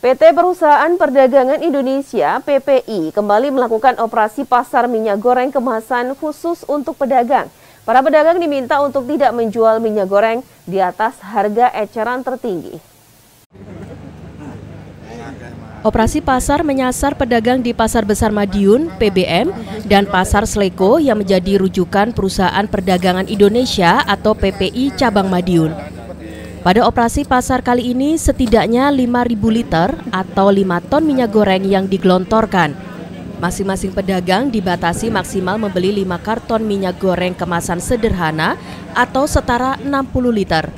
PT Perusahaan Perdagangan Indonesia (PPI) kembali melakukan operasi pasar minyak goreng kemasan khusus untuk pedagang. Para pedagang diminta untuk tidak menjual minyak goreng di atas harga eceran tertinggi. Operasi pasar menyasar pedagang di Pasar Besar Madiun, PBM, dan Pasar Sleko yang menjadi rujukan Perusahaan Perdagangan Indonesia atau PPI Cabang Madiun. Pada operasi pasar kali ini setidaknya 5.000 liter atau 5 ton minyak goreng yang digelontorkan. Masing-masing pedagang dibatasi maksimal membeli 5 karton minyak goreng kemasan sederhana atau setara 60 liter.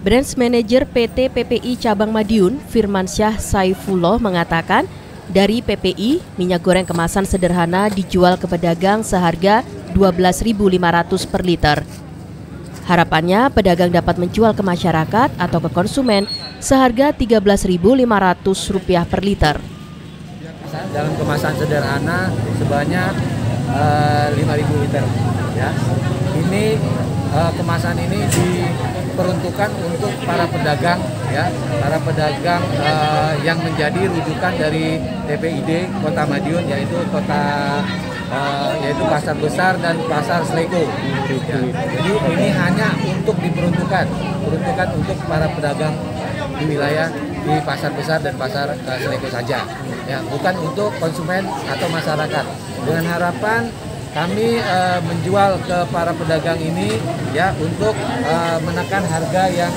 Branch Manager PT PPI Cabang Madiun, Firman Syah Saifullah mengatakan, dari PPI, minyak goreng kemasan sederhana dijual ke pedagang seharga 12.500 per liter. Harapannya pedagang dapat menjual ke masyarakat atau ke konsumen seharga Rp13.500 per liter. Dalam kemasan sederhana sebanyak uh, eh, 5.000 liter. Ya. Ini uh, kemasan ini diperuntukkan untuk para pedagang, ya, para pedagang uh, yang menjadi rujukan dari TPID Kota Madiun, yaitu Kota uh, yaitu pasar besar dan pasar Sleko. Ya. Jadi ini hanya untuk diperuntukkan, peruntukan untuk para pedagang di wilayah di pasar besar dan pasar uh, Sleko saja. Ya, bukan untuk konsumen atau masyarakat. Dengan harapan kami uh, menjual ke para pedagang ini ya untuk uh, menekan harga yang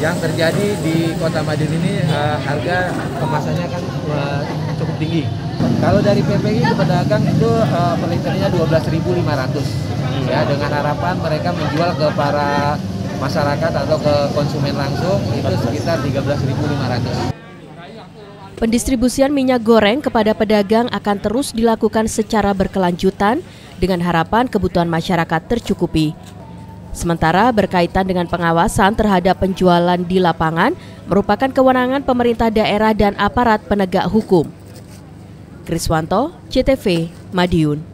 yang terjadi di Kota Madiun ini uh, harga kemasannya kan uh, cukup tinggi. Kalau dari PPI ke pedagang itu uh, per liternya 12.500 hmm. ya dengan harapan mereka menjual ke para masyarakat atau ke konsumen langsung itu sekitar 13.500. Pendistribusian minyak goreng kepada pedagang akan terus dilakukan secara berkelanjutan dengan harapan kebutuhan masyarakat tercukupi. Sementara berkaitan dengan pengawasan terhadap penjualan di lapangan merupakan kewenangan pemerintah daerah dan aparat penegak hukum. Kriswanto, CTV, Madiun.